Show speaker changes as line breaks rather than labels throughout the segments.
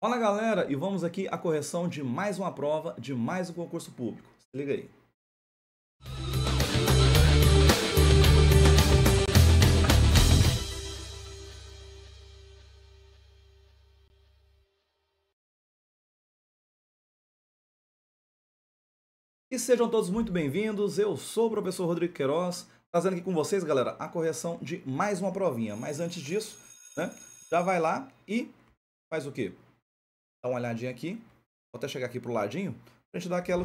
Fala galera, e vamos aqui a correção de mais uma prova de mais um concurso público. Se liga aí. E sejam todos muito bem-vindos. Eu sou o professor Rodrigo Queiroz, trazendo aqui com vocês, galera, a correção de mais uma provinha. Mas antes disso, né, já vai lá e faz o quê? Dá uma olhadinha aqui. Vou até chegar aqui pro ladinho. Pra gente dar aquela?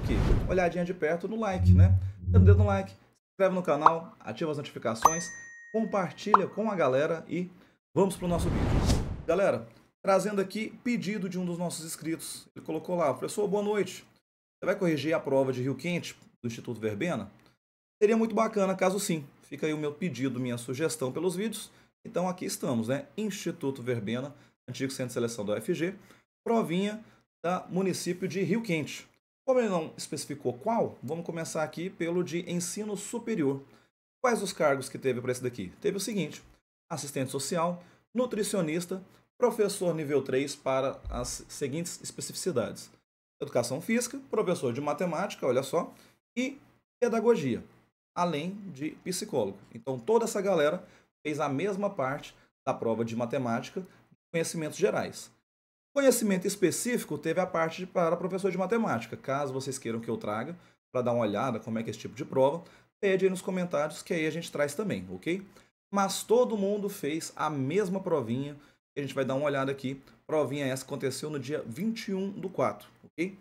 Olhadinha de perto no like, né? Dá o dedo no like, se inscreve no canal, ativa as notificações, compartilha com a galera e vamos pro nosso vídeo. Galera, trazendo aqui pedido de um dos nossos inscritos. Ele colocou lá, professor, boa noite. Você vai corrigir a prova de Rio Quente do Instituto Verbena? Seria muito bacana, caso sim. Fica aí o meu pedido, minha sugestão pelos vídeos. Então aqui estamos, né? Instituto Verbena, antigo centro de seleção da UFG provinha da município de Rio Quente. Como ele não especificou qual, vamos começar aqui pelo de ensino superior. Quais os cargos que teve para esse daqui? Teve o seguinte: assistente social, nutricionista, professor nível 3 para as seguintes especificidades: educação física, professor de matemática, olha só, e pedagogia, além de psicólogo. Então toda essa galera fez a mesma parte da prova de matemática, conhecimentos gerais. Conhecimento específico teve a parte para professor de matemática. Caso vocês queiram que eu traga, para dar uma olhada como é que é esse tipo de prova, pede aí nos comentários que aí a gente traz também, ok? Mas todo mundo fez a mesma provinha, a gente vai dar uma olhada aqui. Provinha essa aconteceu no dia 21 do 4, ok?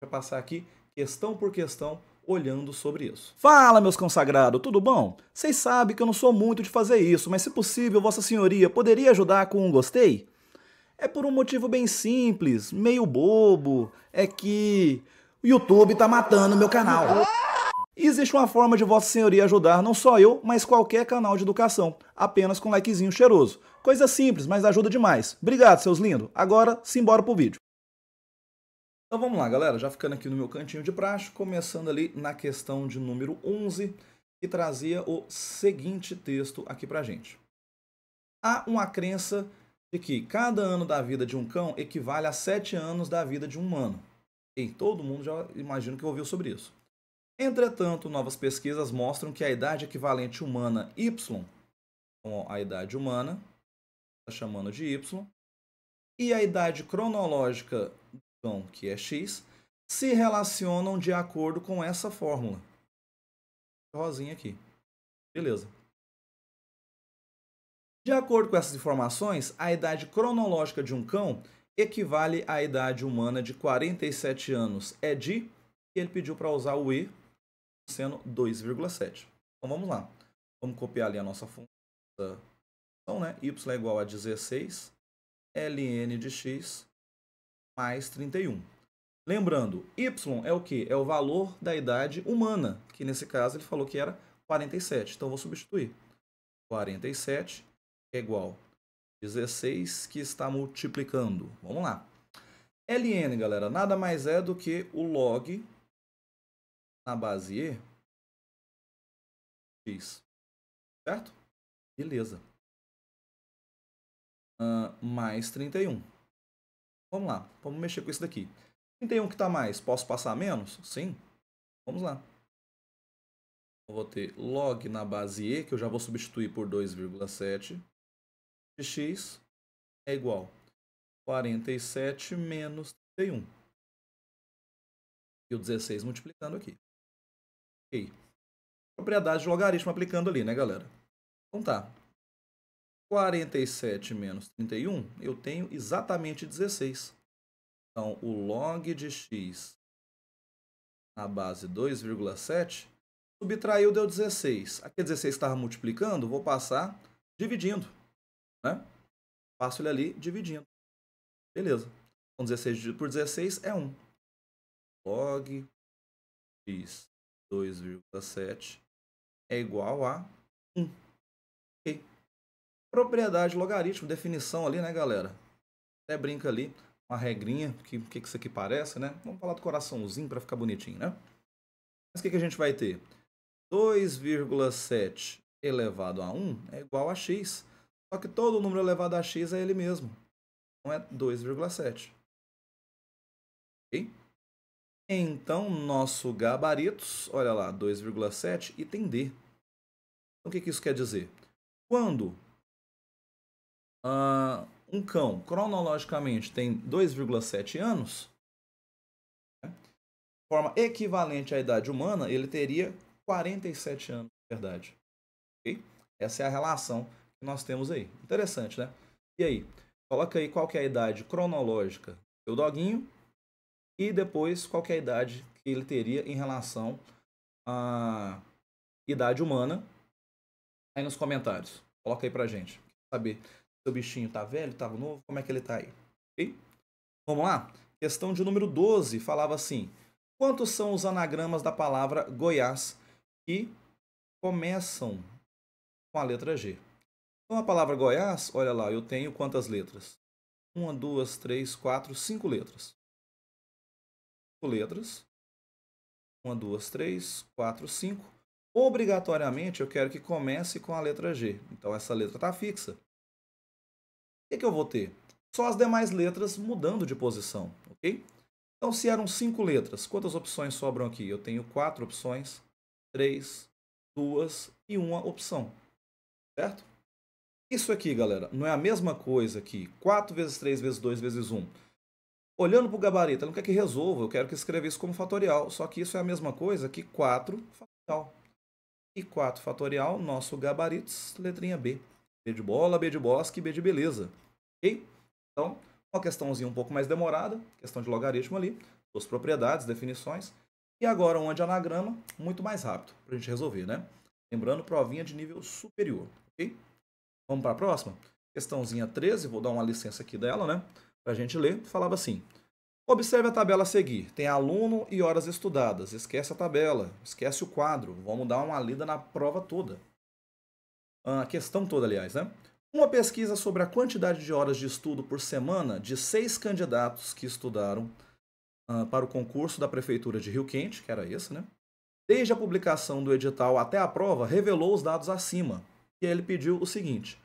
Vou passar aqui questão por questão olhando sobre isso. Fala, meus consagrados, tudo bom? Vocês sabem que eu não sou muito de fazer isso, mas se possível, Vossa Senhoria poderia ajudar com um gostei? É por um motivo bem simples, meio bobo. É que o YouTube tá matando meu canal. Existe uma forma de Vossa Senhoria ajudar não só eu, mas qualquer canal de educação, apenas com likezinho cheiroso. Coisa simples, mas ajuda demais. Obrigado, seus lindos. Agora, simbora pro vídeo. Então vamos lá, galera. Já ficando aqui no meu cantinho de praxe, começando ali na questão de número 11, que trazia o seguinte texto aqui pra gente. Há uma crença de que cada ano da vida de um cão equivale a sete anos da vida de um humano. E todo mundo já imagino que ouviu sobre isso. Entretanto, novas pesquisas mostram que a idade equivalente humana Y, com a idade humana, está chamando de Y, e a idade cronológica do cão, que é X, se relacionam de acordo com essa fórmula. Rosinha aqui. Beleza. De acordo com essas informações, a idade cronológica de um cão equivale à idade humana de 47 anos. É de. E ele pediu para usar o E, sendo 2,7. Então vamos lá. Vamos copiar ali a nossa função, né? y é igual a 16, ln de x mais 31. Lembrando, y é o que? É o valor da idade humana, que nesse caso ele falou que era 47. Então vou substituir. 47 é igual 16 que está multiplicando. Vamos lá. ln, galera, nada mais é do que o log na base e x. Certo? Beleza. Uh, mais 31. Vamos lá, vamos mexer com isso daqui. 31 que está mais, posso passar menos? Sim. Vamos lá. Eu vou ter log na base e, que eu já vou substituir por 2,7 de x é igual a 47 menos 31. E o 16 multiplicando aqui. Ok. Propriedade de logaritmo aplicando ali, né, galera? Então tá. 47 menos 31, eu tenho exatamente 16. Então, o log de x na base 2,7 subtraiu, deu 16. Aqui 16 estava multiplicando, vou passar dividindo né? Passo ele ali dividindo. Beleza. Então 16 dividido por 16 é 1. Log x 2,7 é igual a 1. Ok. Propriedade logaritmo, definição ali, né, galera? Até brinca ali, uma regrinha, que que, que isso aqui parece, né? Vamos falar do coraçãozinho para ficar bonitinho, né? Mas o que, que a gente vai ter? 2,7 elevado a 1 é igual a x. Só que todo número elevado a x é ele mesmo. Então é 2,7. Ok? Então, nosso gabaritos, olha lá, 2,7 e tem D. Então, o que, que isso quer dizer? Quando uh, um cão cronologicamente tem 2,7 anos, né, forma equivalente à idade humana, ele teria 47 anos, de verdade. Okay? Essa é a relação nós temos aí. Interessante, né? E aí? Coloca aí qual é a idade cronológica do doguinho e depois qual é a idade que ele teria em relação à idade humana aí nos comentários. Coloca aí pra gente. Saber se o bichinho tá velho, tá novo, como é que ele tá aí. Ok? Vamos lá? Questão de número 12 falava assim: Quantos são os anagramas da palavra Goiás que começam com a letra G? Então a palavra Goiás, olha lá, eu tenho quantas letras? Uma, duas, três, quatro, cinco letras. Cinco letras. Uma, duas, três, quatro, cinco. Obrigatoriamente eu quero que comece com a letra G. Então essa letra está fixa. O que, que eu vou ter? Só as demais letras mudando de posição, ok? Então se eram cinco letras, quantas opções sobram aqui? Eu tenho quatro opções, três, duas e uma opção, certo? Isso aqui, galera, não é a mesma coisa que 4 vezes 3 vezes 2 vezes 1. Olhando para o gabarito, ela não quer que resolva, eu quero que escreva isso como fatorial. Só que isso é a mesma coisa que 4 fatorial. E 4 fatorial, nosso gabaritos, letrinha B. B de bola, B de bosque, B de beleza. Ok? Então, uma questãozinha um pouco mais demorada, questão de logaritmo ali, duas propriedades, definições. E agora um anagrama, muito mais rápido para a gente resolver, né? Lembrando, provinha de nível superior, ok? Vamos para a próxima? Questãozinha 13, vou dar uma licença aqui dela, né? Para a gente ler. Falava assim: Observe a tabela a seguir. Tem aluno e horas estudadas. Esquece a tabela, esquece o quadro. Vamos dar uma lida na prova toda. A questão toda, aliás, né? Uma pesquisa sobre a quantidade de horas de estudo por semana de seis candidatos que estudaram uh, para o concurso da Prefeitura de Rio Quente, que era esse, né? Desde a publicação do edital até a prova, revelou os dados acima. E ele pediu o seguinte: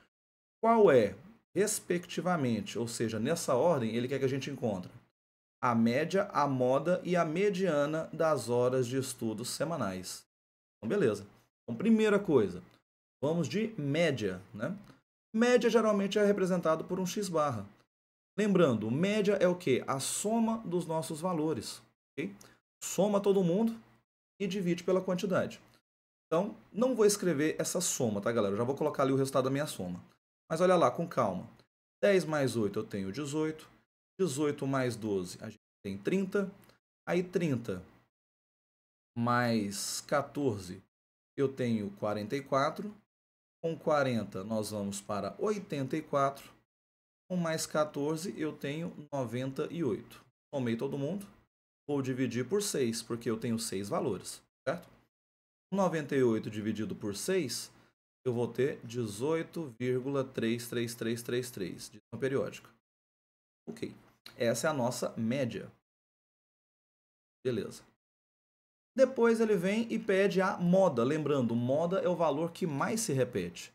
qual é, respectivamente, ou seja, nessa ordem, ele quer que a gente encontre a média, a moda e a mediana das horas de estudos semanais. Então, beleza. Então, primeira coisa, vamos de média, né? Média geralmente é representado por um x barra. Lembrando, média é o que? A soma dos nossos valores. Okay? Soma todo mundo e divide pela quantidade. Então, não vou escrever essa soma, tá, galera? Eu já vou colocar ali o resultado da minha soma. Mas olha lá, com calma. 10 mais 8 eu tenho 18. 18 mais 12 a gente tem 30. Aí 30 mais 14 eu tenho 44. Com 40 nós vamos para 84. Com mais 14 eu tenho 98. Somei todo mundo. Vou dividir por 6, porque eu tenho 6 valores, certo? 98 dividido por 6, eu vou ter 18,33333 de uma periódica. Ok. Essa é a nossa média. Beleza. Depois ele vem e pede a moda. Lembrando, moda é o valor que mais se repete.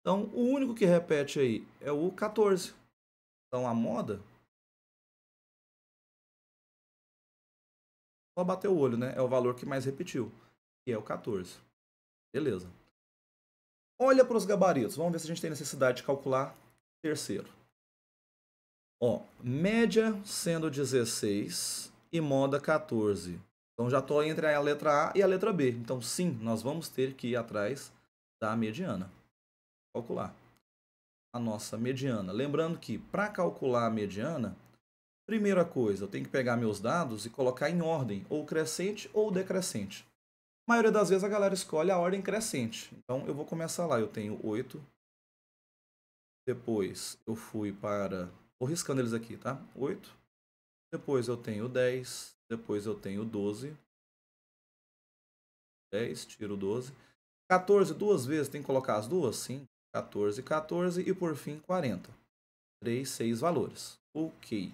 Então, o único que repete aí é o 14. Então, a moda. Só bater o olho, né? É o valor que mais repetiu que é o 14. Beleza. Olha para os gabaritos. Vamos ver se a gente tem necessidade de calcular terceiro. Ó, média sendo 16 e moda 14. Então já estou entre a letra A e a letra B. Então sim, nós vamos ter que ir atrás da mediana. Calcular a nossa mediana. Lembrando que para calcular a mediana, primeira coisa, eu tenho que pegar meus dados e colocar em ordem, ou crescente ou decrescente. A maioria das vezes a galera escolhe a ordem crescente. Então eu vou começar lá. Eu tenho 8. Depois eu fui para. Vou riscando eles aqui, tá? 8. Depois eu tenho 10. Depois eu tenho 12. 10, tiro 12. 14 duas vezes, tem que colocar as duas? Sim. 14, 14 e por fim 40. 3, 6 valores. Ok.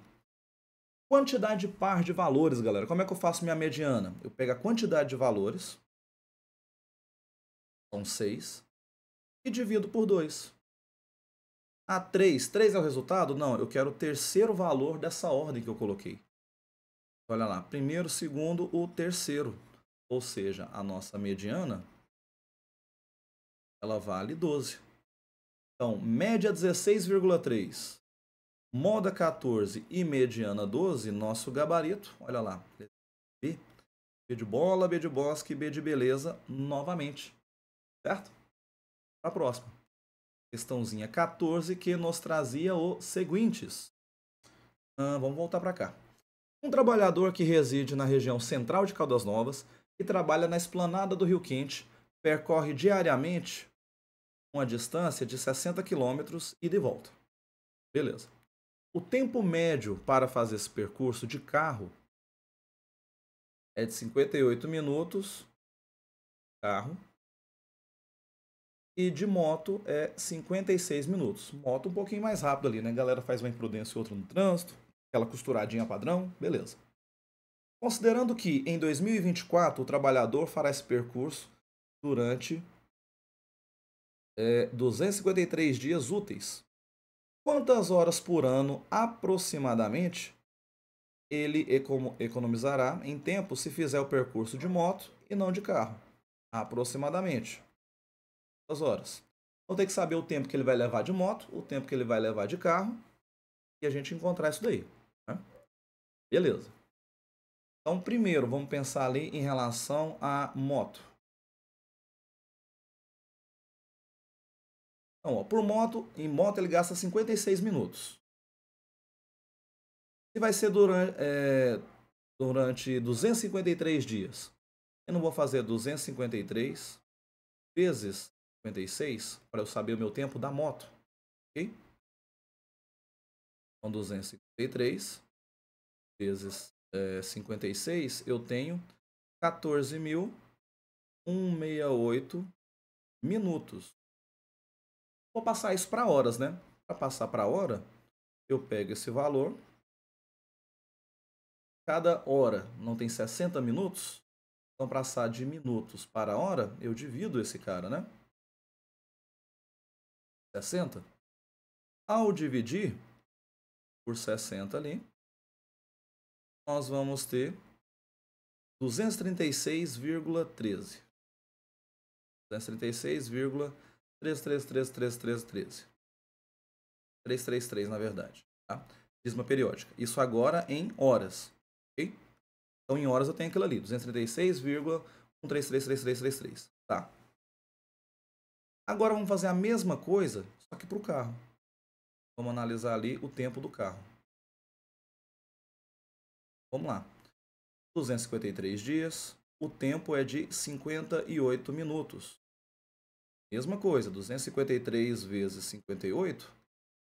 Quantidade par de valores, galera. Como é que eu faço minha mediana? Eu pego a quantidade de valores, são 6, e divido por 2. Ah, 3. 3 é o resultado? Não, eu quero o terceiro valor dessa ordem que eu coloquei. Olha lá, primeiro, segundo, o terceiro. Ou seja, a nossa mediana ela vale 12. Então, média 16,3, moda 14 e mediana 12, nosso gabarito, olha lá, B, B de bola, B de bosque, B de beleza, novamente, certo? Para a próxima. Questãozinha 14, que nos trazia os seguintes. Ah, vamos voltar para cá. Um trabalhador que reside na região central de Caldas Novas e trabalha na esplanada do Rio Quente percorre diariamente uma distância de 60 quilômetros e de volta. Beleza. O tempo médio para fazer esse percurso de carro é de 58 minutos, carro, e de moto é 56 minutos. Moto um pouquinho mais rápido ali, né? A galera faz uma imprudência e outra no trânsito, aquela costuradinha padrão, beleza. Considerando que em 2024 o trabalhador fará esse percurso durante é, 253 dias úteis, quantas horas por ano aproximadamente ele economizará em tempo se fizer o percurso de moto e não de carro? Aproximadamente duas horas. Então tem que saber o tempo que ele vai levar de moto, o tempo que ele vai levar de carro e a gente encontrar isso daí. Né? Beleza. Então, primeiro, vamos pensar ali em relação à moto. Então, ó, por moto, em moto ele gasta 56 minutos. Se vai ser durante, é, durante 253 dias, eu não vou fazer 253 vezes 56 para eu saber o meu tempo da moto. Ok? Então, 253 vezes é, 56, eu tenho 14.168 minutos. Vou passar isso para horas, né? Para passar para hora, eu pego esse valor. Cada hora não tem 60 minutos? Então, para passar de minutos para hora, eu divido esse cara, né? 60. Ao dividir por 60 ali, nós vamos ter 236,13. 236,333333. 333, na verdade. Tá? Dízima periódica. Isso agora em horas. Ok? Então, em horas eu tenho aquilo ali. 236,1333333. Tá. Agora vamos fazer a mesma coisa, só que para o carro. Vamos analisar ali o tempo do carro. Vamos lá. 253 dias, o tempo é de 58 minutos. Mesma coisa, 253 vezes 58,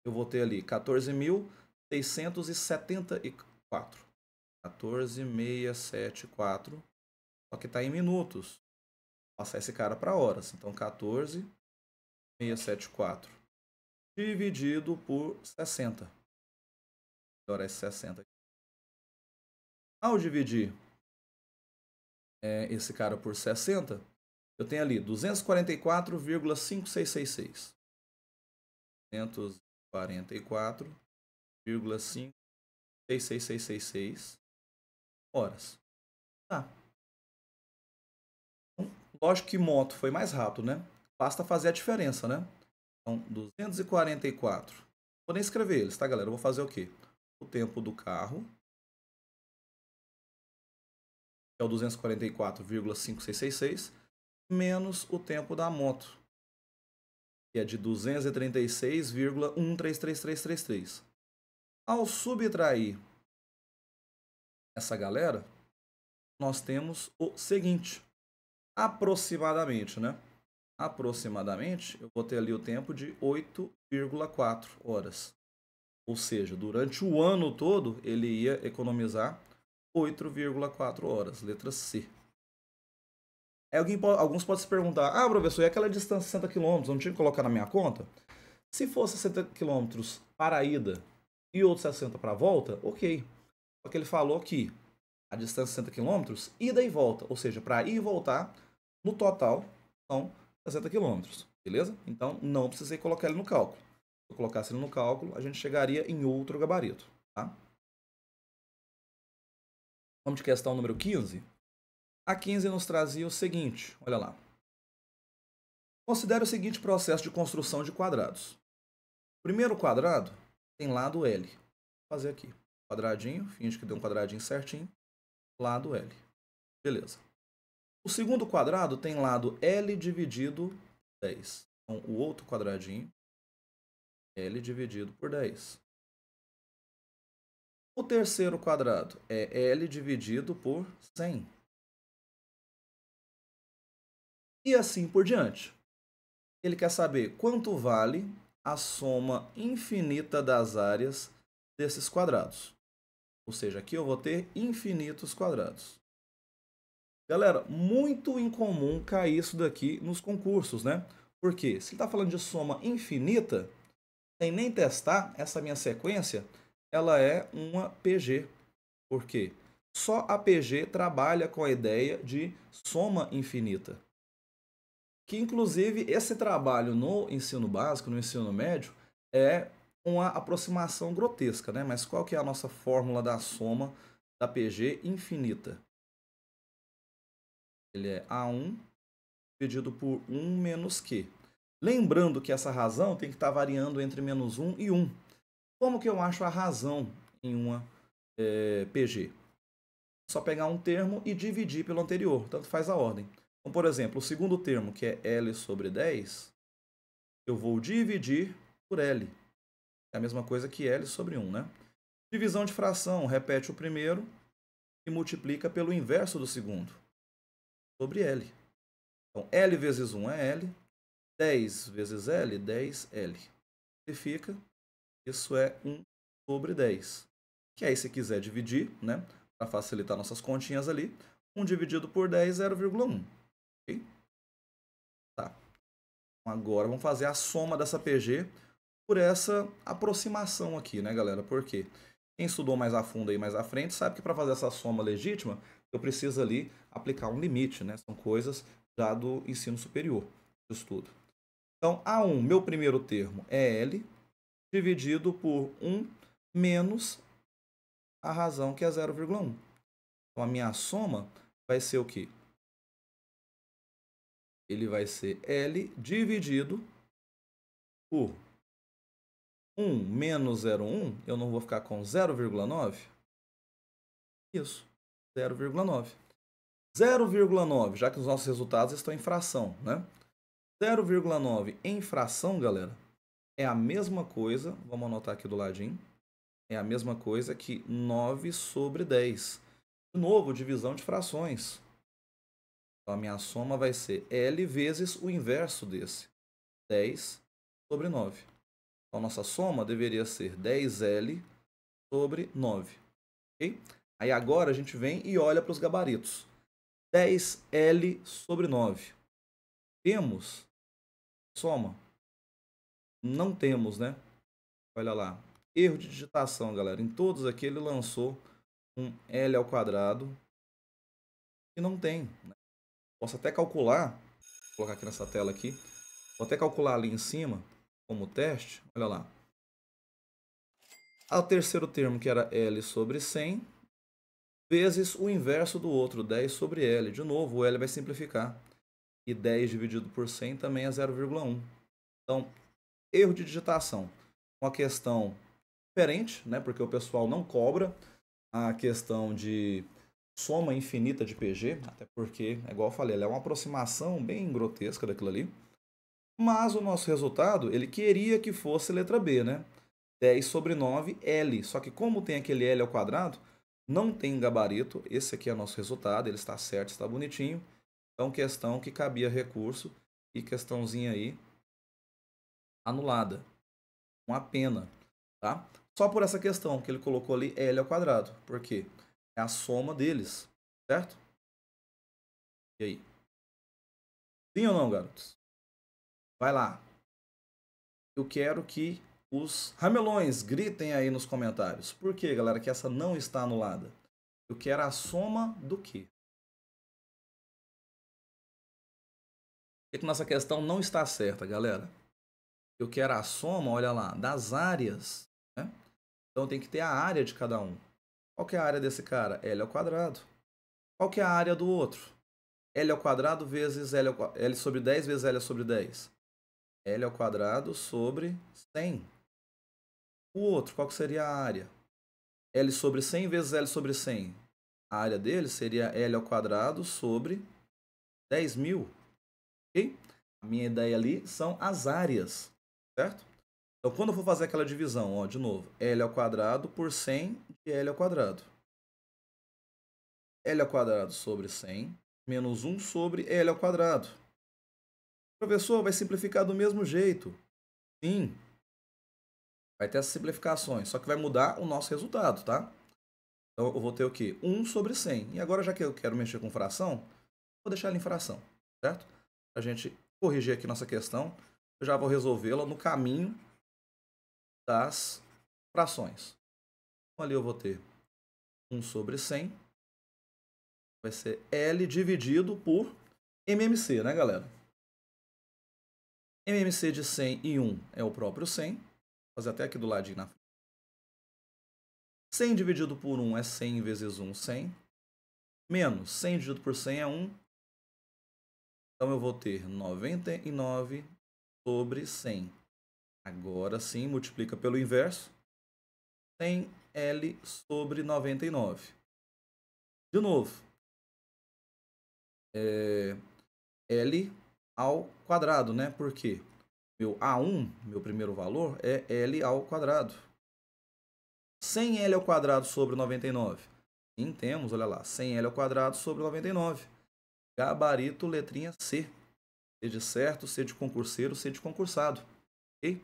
eu vou ter ali 14.674. 14.674, só que está em minutos. Vou passar esse cara para horas. Então, 14 674 dividido por 60. Agora é 60. Ao dividir é, esse cara por 60, eu tenho ali 244,5666. 244,5666 horas. Tá. Então, lógico que moto foi mais rápido, né? basta fazer a diferença, né? Então, 244. Vou nem escrever eles, tá, galera? Eu vou fazer o quê? O tempo do carro, que é o 244,5666, menos o tempo da moto, que é de 236,133333. Ao subtrair essa galera, nós temos o seguinte, aproximadamente, né? aproximadamente, eu vou ter ali o tempo de 8,4 horas. Ou seja, durante o ano todo, ele ia economizar 8,4 horas. Letra C. alguém, alguns podem se perguntar, ah, professor, e aquela distância de 60 km, não tinha que colocar na minha conta? Se fosse 60 km para a ida e outros 60 para a volta, ok. Só que ele falou que a distância de 60 km, ida e volta, ou seja, para ir e voltar, no total, são 60 quilômetros, beleza? Então não precisei colocar ele no cálculo. Se eu colocasse ele no cálculo, a gente chegaria em outro gabarito, tá? Vamos de questão número 15. A 15 nos trazia o seguinte, olha lá. Considere o seguinte processo de construção de quadrados. Primeiro quadrado tem lado L. Vou fazer aqui. Quadradinho, finge que deu um quadradinho certinho. Lado L. Beleza. O segundo quadrado tem lado L dividido 10. Então, o outro quadradinho, L dividido por 10. O terceiro quadrado é L dividido por 100. E assim por diante. Ele quer saber quanto vale a soma infinita das áreas desses quadrados. Ou seja, aqui eu vou ter infinitos quadrados. Galera, muito incomum cair isso daqui nos concursos, né? Porque se ele está falando de soma infinita, sem nem testar essa minha sequência, ela é uma PG. Por quê? Só a PG trabalha com a ideia de soma infinita. Que inclusive esse trabalho no ensino básico, no ensino médio, é uma aproximação grotesca, né? Mas qual que é a nossa fórmula da soma da PG infinita? Ele é A1 dividido por 1 menos Q. Lembrando que essa razão tem que estar variando entre menos 1 e 1. Como que eu acho a razão em uma é, PG? Só pegar um termo e dividir pelo anterior, tanto faz a ordem. Então, por exemplo, o segundo termo, que é L sobre 10, eu vou dividir por L. É a mesma coisa que L sobre 1, né? Divisão de fração, repete o primeiro e multiplica pelo inverso do segundo sobre L. Então, L vezes 1 é L, 10 vezes L, 10L. Significa, isso é 1 sobre 10. Que aí, se quiser dividir, né, para facilitar nossas continhas ali, 1 dividido por 10 é 0,1. Ok? Tá. Então, agora vamos fazer a soma dessa PG por essa aproximação aqui, né, galera? Por quê? Quem estudou mais a fundo aí mais à frente sabe que para fazer essa soma legítima, eu preciso ali aplicar um limite, né? São coisas já do ensino superior, do estudo. Então, A1, meu primeiro termo é L, dividido por 1 menos a razão que é 0,1. Então, a minha soma vai ser o quê? Ele vai ser L dividido por 1 menos 0,1. Eu não vou ficar com 0,9? Isso. 0,9. 0,9, já que os nossos resultados estão em fração, né? 0,9 em fração, galera, é a mesma coisa, vamos anotar aqui do ladinho, é a mesma coisa que 9 sobre 10. De novo, divisão de frações. Então, a minha soma vai ser L vezes o inverso desse, 10 sobre 9. Então, a nossa soma deveria ser 10L sobre 9. Ok? Aí agora a gente vem e olha para os gabaritos. 10L sobre 9. Temos soma? Não temos, né? Olha lá. Erro de digitação, galera. Em todos aqui ele lançou um L ao quadrado e não tem. Né? Posso até calcular, vou colocar aqui nessa tela aqui, vou até calcular ali em cima como teste, olha lá. O terceiro termo que era L sobre 100 vezes o inverso do outro, 10 sobre L. De novo, o L vai simplificar. E 10 dividido por 100 também é 0,1. Então, erro de digitação. Uma questão diferente, né? porque o pessoal não cobra a questão de soma infinita de PG, até porque, é igual eu falei, ela é uma aproximação bem grotesca daquilo ali. Mas o nosso resultado, ele queria que fosse letra B, né? 10 sobre 9, L. Só que como tem aquele L ao quadrado, não tem gabarito, esse aqui é o nosso resultado, ele está certo, está bonitinho. Então, questão que cabia recurso e questãozinha aí anulada. Uma pena, tá? Só por essa questão que ele colocou ali L ao quadrado. Por quê? É a soma deles, certo? E aí? Sim ou não, garotos? Vai lá. Eu quero que os ramelões, gritem aí nos comentários. Por que, galera, que essa não está anulada? Eu quero a soma do quê? Por que nossa questão não está certa, galera? Eu quero a soma, olha lá, das áreas. Né? Então tem que ter a área de cada um. Qual que é a área desse cara? L ao quadrado. Qual que é a área do outro? L ao quadrado vezes L, ao, L sobre 10 vezes L sobre 10. L ao quadrado sobre 100. O outro, qual que seria a área? L sobre 100 vezes L sobre 100. A área dele seria L ao quadrado sobre 10 mil. Ok? A minha ideia ali são as áreas, certo? Então, quando eu for fazer aquela divisão, ó, de novo, L ao quadrado por 100 de L ao quadrado. L ao quadrado sobre 100 menos 1 sobre L ao quadrado. Professor, vai simplificar do mesmo jeito. Sim. Vai ter essas simplificações, só que vai mudar o nosso resultado, tá? Então eu vou ter o quê? 1 sobre 100. E agora, já que eu quero mexer com fração, vou deixar ela em fração, certo? A gente corrigir aqui nossa questão, eu já vou resolvê-la no caminho das frações. Então, ali eu vou ter 1 sobre 100. Vai ser L dividido por MMC, né, galera? MMC de 100 e 1 é o próprio 100. Vou fazer até aqui do ladinho na frente. 100 dividido por 1 é 100 vezes 1, 100. Menos 100 dividido por 100 é 1. Então eu vou ter 99 sobre 100. Agora sim, multiplica pelo inverso. 100L sobre 99. De novo. É, L ao quadrado, né? Porque meu A1, meu primeiro valor, é L ao quadrado. 100L ao quadrado sobre 99. Sim, temos, olha lá, 100L ao quadrado sobre 99. Gabarito, letrinha C. C de certo, C de concurseiro, C de concursado. Ok?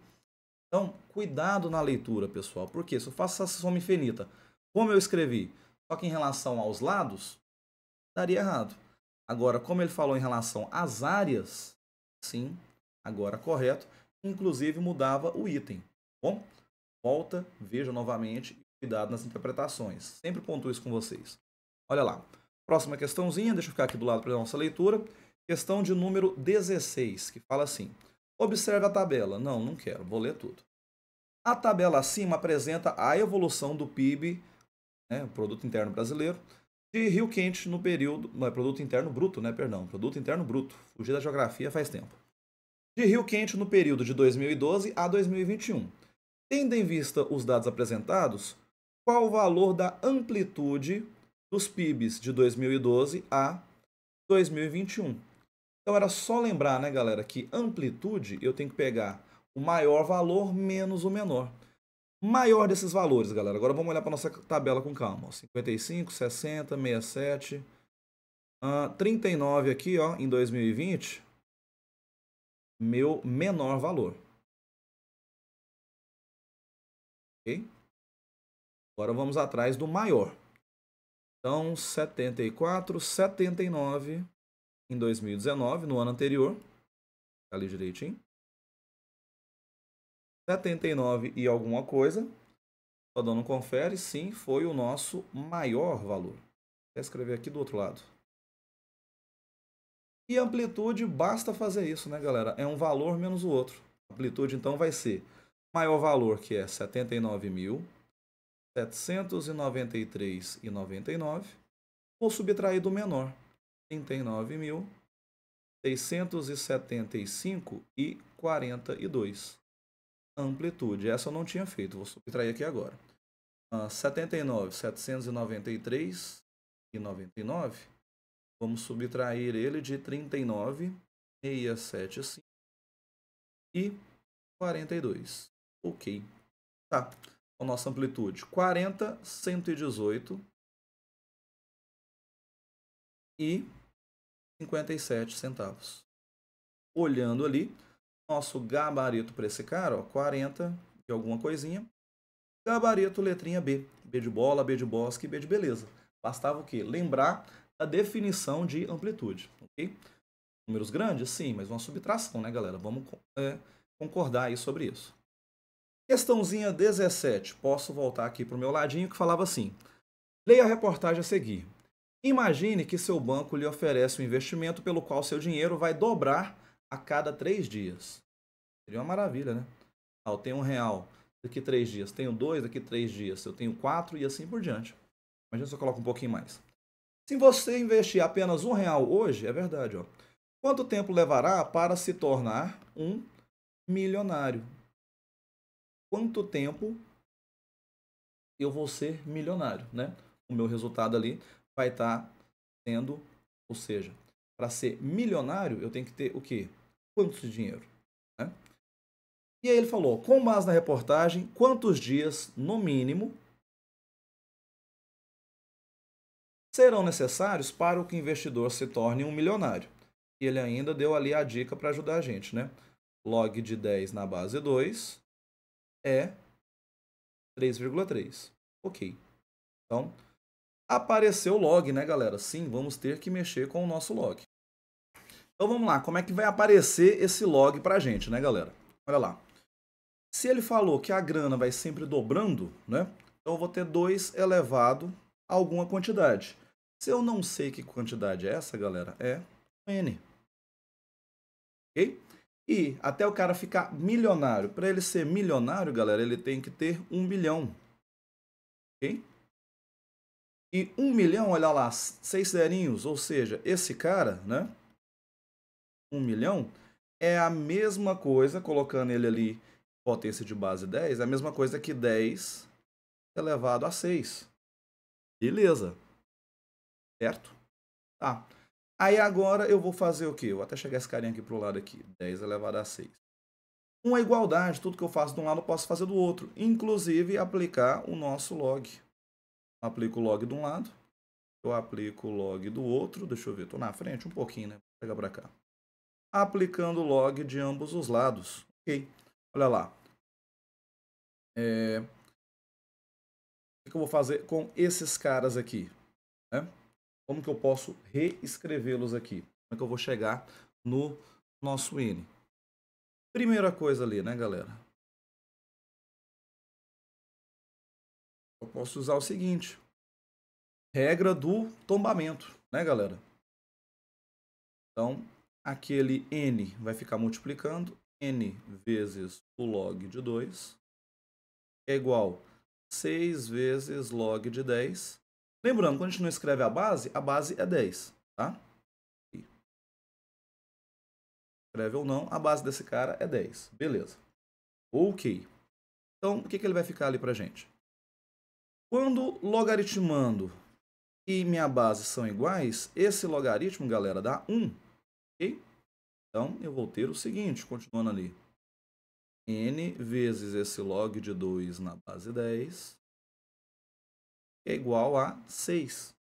Então, cuidado na leitura, pessoal. Porque se eu faço essa soma infinita, como eu escrevi, só que em relação aos lados, daria errado. Agora, como ele falou em relação às áreas, sim, agora correto. Inclusive mudava o item. Bom, volta, veja novamente cuidado nas interpretações. Sempre pontuo isso com vocês. Olha lá. Próxima questãozinha, deixa eu ficar aqui do lado para a nossa leitura. Questão de número 16, que fala assim: Observe a tabela. Não, não quero, vou ler tudo. A tabela acima apresenta a evolução do PIB, né, Produto Interno Brasileiro, de Rio Quente no período. Não, é Produto Interno Bruto, né? Perdão, Produto Interno Bruto. Fugir da geografia faz tempo. De Rio Quente no período de 2012 a 2021. Tendo em vista os dados apresentados, qual o valor da amplitude dos PIBs de 2012 a 2021? Então era só lembrar, né, galera, que amplitude eu tenho que pegar o maior valor menos o menor. Maior desses valores, galera. Agora vamos olhar para nossa tabela com calma. 55, 60, 67, uh, 39 aqui, ó, em 2020. Meu menor valor. Ok? Agora vamos atrás do maior. Então, 74, 79 em 2019, no ano anterior. Tá ali direitinho. 79 e alguma coisa. Só dando um confere, sim, foi o nosso maior valor. Vou escrever aqui do outro lado. E amplitude, basta fazer isso, né, galera? É um valor menos o outro. amplitude, então, vai ser maior valor, que é 79.793,99. Vou subtrair do menor, 39.675,42. Amplitude. Essa eu não tinha feito, vou subtrair aqui agora. Uh, 79, 793 e 99. Vamos subtrair ele de 39, 675 e 42. Ok. Tá. A nossa amplitude 40, 118 e 57 centavos. Olhando ali, nosso gabarito para esse cara, ó, 40 e alguma coisinha. Gabarito, letrinha B. B de bola, B de bosque, B de beleza. Bastava o quê? Lembrar a definição de amplitude? Números grandes? Sim, mas uma subtração, né, galera? Vamos é, concordar aí sobre isso. Questãozinha 17. Posso voltar aqui para o meu ladinho que falava assim. Leia a reportagem a seguir. Imagine que seu banco lhe oferece um investimento pelo qual seu dinheiro vai dobrar a cada três dias. Seria uma maravilha, né? Ah, eu tenho um real daqui três dias, tenho dois daqui três dias, eu tenho quatro e assim por diante. Imagina se eu coloco um pouquinho mais. Se você investir apenas um real hoje, é verdade, ó. Quanto tempo levará para se tornar um milionário? Quanto tempo eu vou ser milionário, né? O meu resultado ali vai estar tá sendo, ou seja, para ser milionário eu tenho que ter o quê? Quanto de dinheiro? Né? E aí ele falou, com base na reportagem, quantos dias, no mínimo, serão necessários para que o investidor se torne um milionário? E ele ainda deu ali a dica para ajudar a gente, né? Log de 10 na base 2 é 3,3. Ok. Então, apareceu o log, né, galera? Sim, vamos ter que mexer com o nosso log. Então vamos lá, como é que vai aparecer esse log para a gente, né, galera? Olha lá. Se ele falou que a grana vai sempre dobrando, né? Então eu vou ter 2 elevado a alguma quantidade. Se eu não sei que quantidade é essa, galera, é N. Ok? E até o cara ficar milionário. Para ele ser milionário, galera, ele tem que ter um milhão. Ok? E um milhão, olha lá, seis zerinhos. Ou seja, esse cara, né? Um milhão é a mesma coisa, colocando ele ali, potência de base 10, é a mesma coisa que 10 elevado a 6. Beleza. Certo? Tá. Aí agora eu vou fazer o quê? Vou até chegar esse carinha aqui pro lado aqui. 10 elevado a 6. Uma igualdade, tudo que eu faço de um lado eu posso fazer do outro. Inclusive aplicar o nosso log. Aplico o log de um lado. Eu aplico o log do outro. Deixa eu ver, estou na frente um pouquinho, né? Vou pegar para cá. Aplicando o log de ambos os lados. Ok. Olha lá. É... O que eu vou fazer com esses caras aqui? Né? Como que eu posso reescrevê-los aqui? Como é que eu vou chegar no nosso N? Primeira coisa ali, né, galera? Eu posso usar o seguinte. Regra do tombamento, né, galera? Então, aquele N vai ficar multiplicando. N vezes o log de 2 é igual 6 vezes log de 10 Lembrando, quando a gente não escreve a base, a base é 10, tá? Escreve ou não, a base desse cara é 10. Beleza. Ok. Então, o que, que ele vai ficar ali pra gente? Quando logaritmando e minha base são iguais, esse logaritmo, galera, dá 1. Ok? Então, eu vou ter o seguinte, continuando ali. n vezes esse log de 2 na base 10 é igual a 6.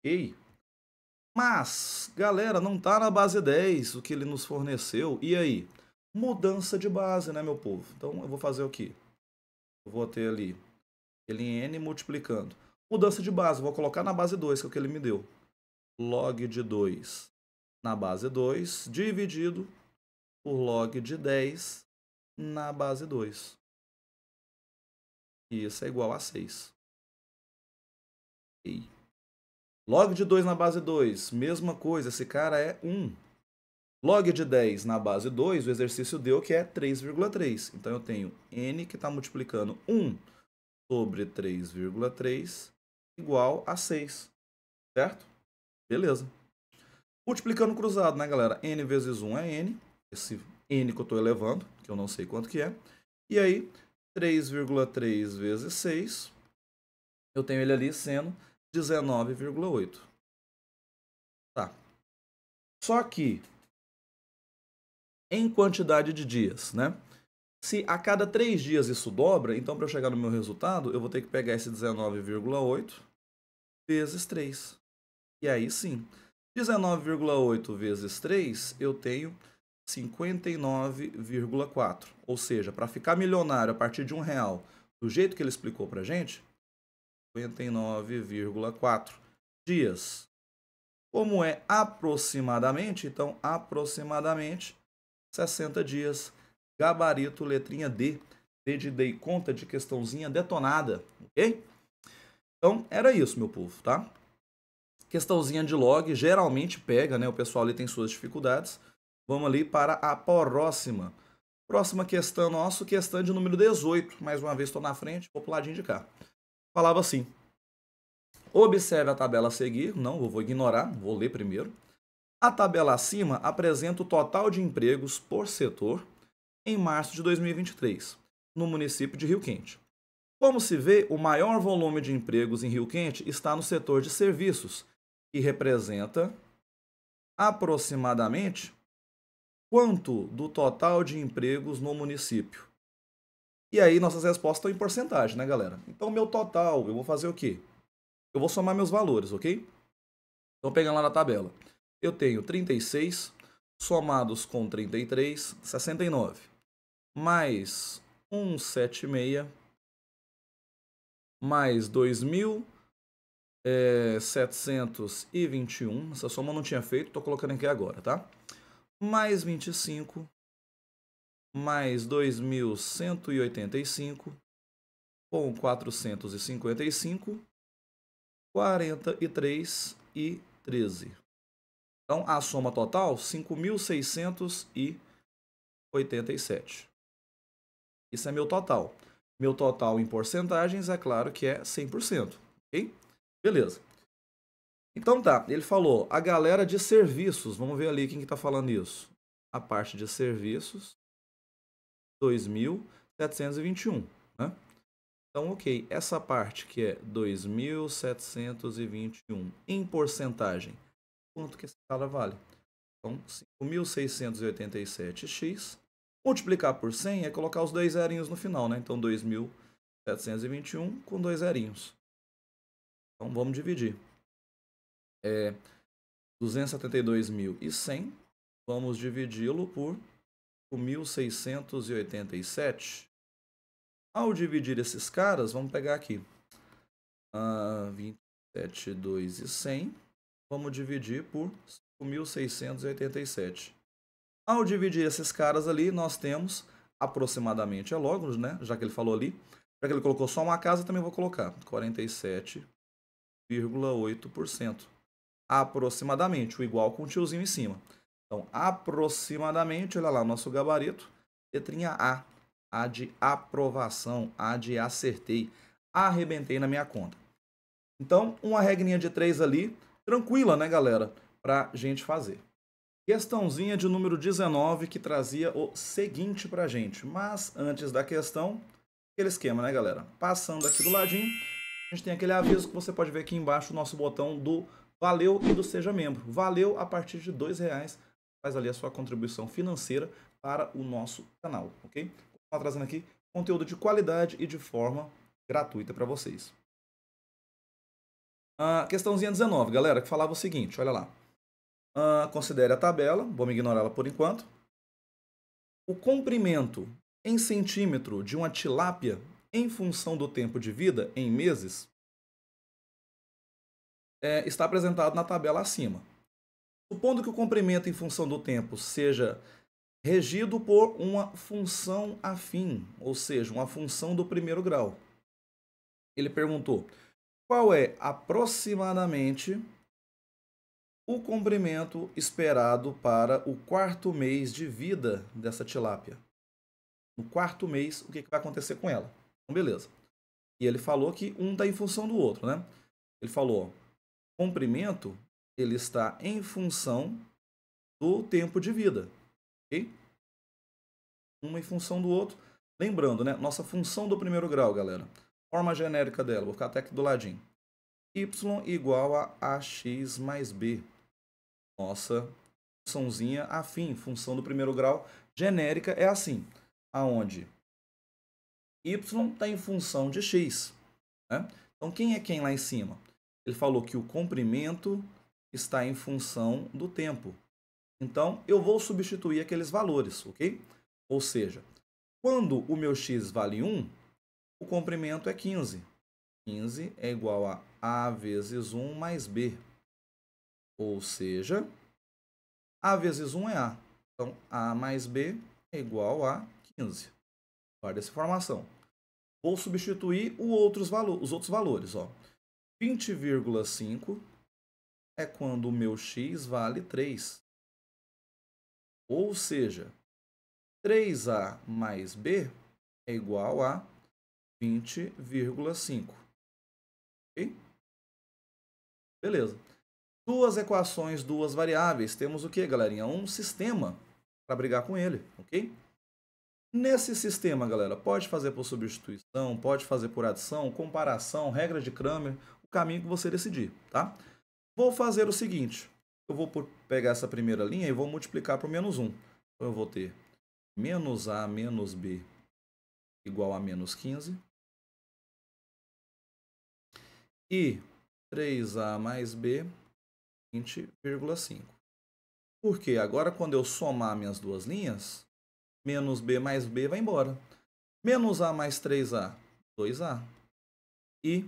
Ok? Mas, galera, não está na base 10 o que ele nos forneceu. E aí? Mudança de base, né, meu povo? Então, eu vou fazer o quê? Eu vou ter ali ele n multiplicando. Mudança de base, vou colocar na base 2, que é o que ele me deu. Log de 2 na base 2, dividido por log de 10 na base 2. E isso é igual a 6. Log de 2 na base 2, mesma coisa, esse cara é 1. Log de 10 na base 2, o exercício deu que é 3,3. Então eu tenho n que está multiplicando 1 sobre 3,3 igual a 6. Certo? Beleza. Multiplicando cruzado, né, galera? n vezes 1 é n. Esse n que eu estou elevando, que eu não sei quanto que é. E aí, 3,3 vezes 6, eu tenho ele ali sendo 19,8. Tá. Só que em quantidade de dias, né? Se a cada três dias isso dobra, então para eu chegar no meu resultado, eu vou ter que pegar esse 19,8 vezes 3. E aí sim, 19,8 vezes 3, eu tenho 59,4. Ou seja, para ficar milionário a partir de um real, do jeito que ele explicou para gente, 59,4 dias. Como é aproximadamente, então aproximadamente 60 dias. Gabarito, letrinha D. D de dei conta de questãozinha detonada, ok? Então, era isso, meu povo, tá? Questãozinha de log, geralmente pega, né? O pessoal ali tem suas dificuldades. Vamos ali para a próxima. Próxima questão nossa, questão de número 18. Mais uma vez estou na frente, vou pro ladinho de cá falava assim: Observe a tabela a seguir. Não, vou ignorar, vou ler primeiro. A tabela acima apresenta o total de empregos por setor em março de 2023, no município de Rio Quente. Como se vê, o maior volume de empregos em Rio Quente está no setor de serviços, que representa aproximadamente quanto do total de empregos no município. E aí nossas respostas estão em porcentagem, né, galera? Então, meu total, eu vou fazer o quê? Eu vou somar meus valores, ok? Então, pegando lá na tabela. Eu tenho 36 somados com 33, 69. Mais 176 mais 2.721. É, Essa soma eu não tinha feito, estou colocando aqui agora, tá? Mais 25 mais 2.185 com 455, 43 e 13. Então, a soma total, 5.687. Isso é meu total. Meu total em porcentagens, é claro que é 100%. Ok? Beleza. Então tá, ele falou a galera de serviços. Vamos ver ali quem que tá falando isso. A parte de serviços. 2.721. Né? Então, ok, essa parte que é 2.721 em porcentagem, quanto que essa escala vale? Então, 5.687x, multiplicar por 100 é colocar os dois zerinhos no final, né? Então, 2.721 com dois zerinhos. Então, vamos dividir. É 272.100, vamos dividi-lo por 5.687. Ao dividir esses caras, vamos pegar aqui. Uh, 27, 2 e 100. Vamos dividir por 5.687. Ao dividir esses caras ali, nós temos aproximadamente, é logo, né? Já que ele falou ali. Já que ele colocou só uma casa, também vou colocar 47,8%. Aproximadamente, o igual com o tiozinho em cima. Então, aproximadamente, olha lá, nosso gabarito, letrinha A. A de aprovação, A de acertei, arrebentei na minha conta. Então, uma regrinha de três ali, tranquila, né, galera? Pra gente fazer. Questãozinha de número 19 que trazia o seguinte pra gente. Mas antes da questão, aquele esquema, né, galera? Passando aqui do ladinho, a gente tem aquele aviso que você pode ver aqui embaixo o nosso botão do Valeu e do Seja Membro. Valeu a partir de R$ reais faz ali a sua contribuição financeira para o nosso canal, ok? Estou trazendo aqui conteúdo de qualidade e de forma gratuita para vocês. Uh, questãozinha 19, galera, que falava o seguinte, olha lá. Uh, considere a tabela, vamos ignorá-la por enquanto. O comprimento em centímetro de uma tilápia em função do tempo de vida em meses é, está apresentado na tabela acima. Supondo que o comprimento em função do tempo seja regido por uma função afim, ou seja, uma função do primeiro grau. Ele perguntou qual é aproximadamente o comprimento esperado para o quarto mês de vida dessa tilápia. No quarto mês, o que, vai acontecer com ela? Então, beleza. E ele falou que um está em função do outro, né? Ele falou, comprimento ele está em função do tempo de vida. Ok? Uma em função do outro. Lembrando, né? Nossa função do primeiro grau, galera. Forma genérica dela, vou ficar até aqui do ladinho. y igual a ax mais b. Nossa funçãozinha afim, função do primeiro grau genérica é assim, aonde y está em função de x. Né? Então, quem é quem lá em cima? Ele falou que o comprimento está em função do tempo. Então, eu vou substituir aqueles valores, ok? Ou seja, quando o meu x vale 1, o comprimento é 15. 15 é igual a a vezes 1 mais b. Ou seja, a vezes 1 é a. Então, a mais b é igual a 15. Guarda essa informação. Vou substituir outros os outros valores. 20,5 é quando o meu x vale 3. Ou seja, 3a mais b é igual a 20,5. Ok? Beleza. Duas equações, duas variáveis. Temos o que, galerinha? Um sistema para brigar com ele, ok? Nesse sistema, galera, pode fazer por substituição, pode fazer por adição, comparação, regra de Kramer, o caminho que você decidir, tá? Vou fazer o seguinte, eu vou pegar essa primeira linha e vou multiplicar por menos 1. Então eu vou ter menos A menos B igual a menos 15. E 3A mais B, 20,5. Por quê? Agora, quando eu somar minhas duas linhas, menos B mais B vai embora. Menos A mais 3A, 2A. E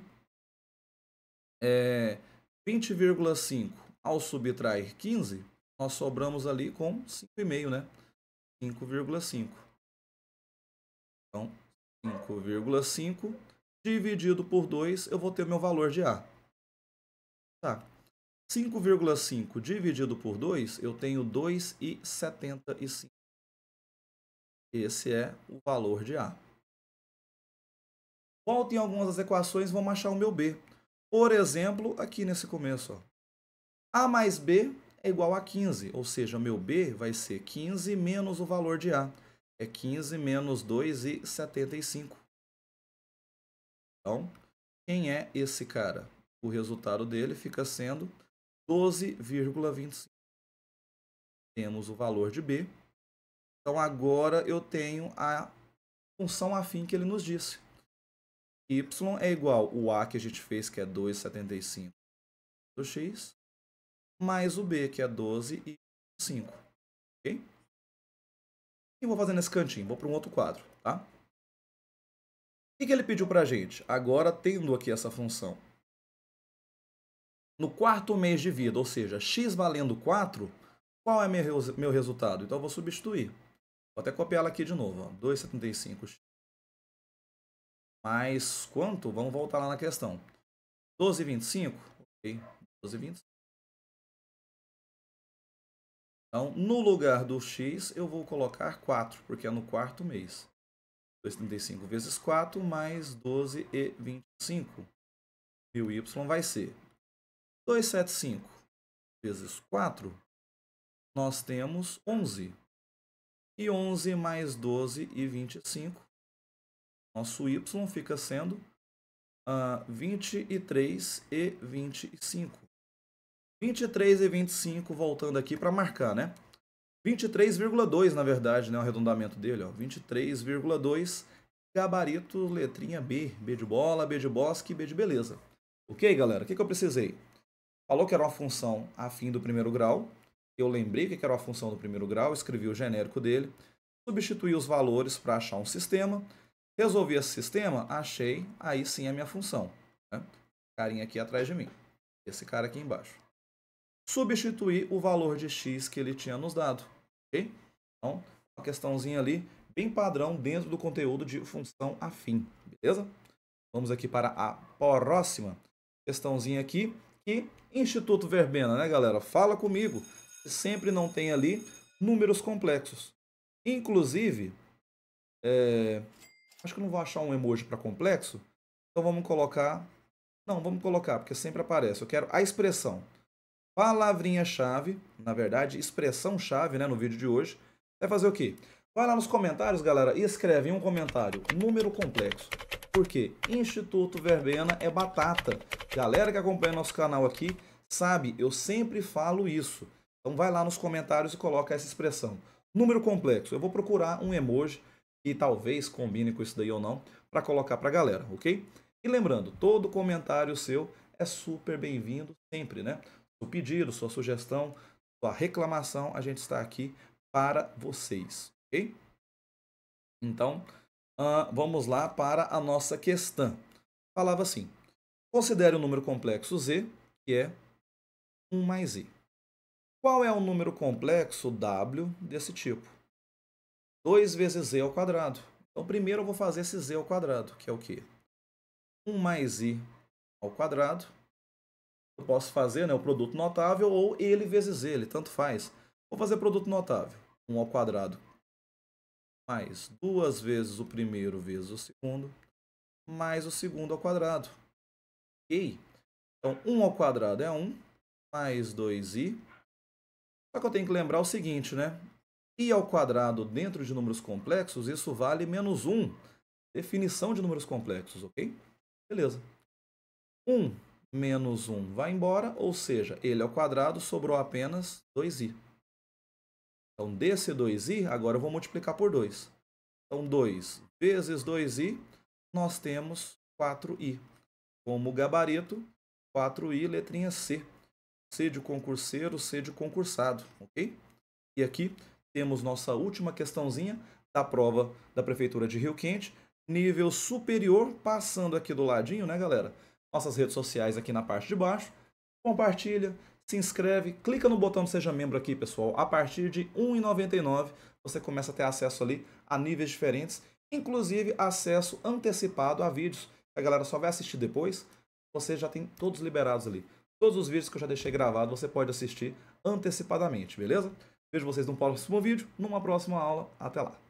é, 20,5 ao subtrair 15, nós sobramos ali com 5,5, né? 5,5. Então, 5,5 dividido por 2, eu vou ter meu valor de A. Tá. 5,5 dividido por 2, eu tenho 2,75. Esse é o valor de A. Volto em algumas das equações, vamos achar o meu B. Por exemplo, aqui nesse começo. Ó. A mais B é igual a 15, ou seja, meu B vai ser 15 menos o valor de A. É 15 menos 2,75. Então, quem é esse cara? O resultado dele fica sendo 12,25. Temos o valor de B. Então, agora eu tenho a função afim que ele nos disse. Y é igual o A que a gente fez, que é 2,75 do x, mais o B, que é 12 e 5. Ok? E vou fazer nesse cantinho? Vou para um outro quadro, tá? O que, ele pediu para a gente? Agora, tendo aqui essa função. No quarto mês de vida, ou seja, x valendo 4, qual é meu, meu resultado? Então, eu vou substituir. Vou até copiar ela aqui de novo. 2,75x. Mais quanto? Vamos voltar lá na questão. 12,25? Ok. 12,25. Então, no lugar do x, eu vou colocar 4, porque é no quarto mês. 235 vezes 4 mais 12 e 25. E o y vai ser 275 vezes 4, nós temos 11. E 11 mais 12 e 25, nosso y fica sendo uh, 23 e 25. 23 e 25, voltando aqui para marcar, né? 23,2 na verdade, né? O arredondamento dele, ó. 23,2 gabarito, letrinha B. B de bola, B de bosque, B de beleza. Ok, galera? O que, que eu precisei? Falou que era uma função afim do primeiro grau. Eu lembrei que era uma função do primeiro grau, escrevi o genérico dele. Substituí os valores para achar um sistema. Resolvi esse sistema, achei aí sim a minha função. Né? Carinha aqui atrás de mim. Esse cara aqui embaixo substituir o valor de x que ele tinha nos dado. Ok? Então, uma questãozinha ali, bem padrão dentro do conteúdo de função afim. Beleza? Vamos aqui para a próxima questãozinha aqui. Que Instituto Verbena, né, galera? Fala comigo. Sempre não tem ali números complexos. Inclusive, é... acho que não vou achar um emoji para complexo. Então vamos colocar. Não, vamos colocar, porque sempre aparece. Eu quero a expressão palavrinha-chave, na verdade, expressão-chave, né, no vídeo de hoje, vai fazer o quê? Vai lá nos comentários, galera, e escreve um comentário, número complexo. Por quê? Instituto Verbena é batata. Galera que acompanha nosso canal aqui, sabe, eu sempre falo isso. Então vai lá nos comentários e coloca essa expressão. Número complexo. Eu vou procurar um emoji que talvez combine com isso daí ou não, para colocar para a galera, ok? E lembrando, todo comentário seu é super bem-vindo sempre, né? seu pedido, sua sugestão, sua reclamação, a gente está aqui para vocês, Então, uh, vamos lá para a nossa questão. Falava assim: considere o número complexo z, que é 1 mais z. Qual é o número complexo w desse tipo? 2 vezes z ao quadrado. Então, primeiro eu vou fazer esse z ao quadrado, que é o quê? 1 mais i ao quadrado eu posso fazer né, o produto notável ou ele vezes ele, tanto faz. Vou fazer produto notável. 1 ao quadrado mais duas vezes o primeiro vezes o segundo, mais o segundo ao quadrado. Ok? Então, 1 ao quadrado é 1, mais 2i. Só que eu tenho que lembrar o seguinte, né? i ao quadrado dentro de números complexos, isso vale menos 1. Definição de números complexos, ok? Beleza. 1 menos 1 vai embora, ou seja, ele ao quadrado sobrou apenas 2i. Então, desse 2i, agora eu vou multiplicar por 2. Então, 2 vezes 2i, nós temos 4i. Como gabarito, 4i, letrinha C. C de concurseiro, C de concursado, ok? E aqui temos nossa última questãozinha da prova da Prefeitura de Rio Quente, nível superior, passando aqui do ladinho, né, galera? Nossas redes sociais aqui na parte de baixo. Compartilha, se inscreve, clica no botão Seja Membro aqui, pessoal. A partir de R$ 1,99 você começa a ter acesso ali a níveis diferentes, inclusive acesso antecipado a vídeos. A galera só vai assistir depois, você já tem todos liberados ali. Todos os vídeos que eu já deixei gravado você pode assistir antecipadamente, beleza? Vejo vocês no próximo vídeo, numa próxima aula. Até lá!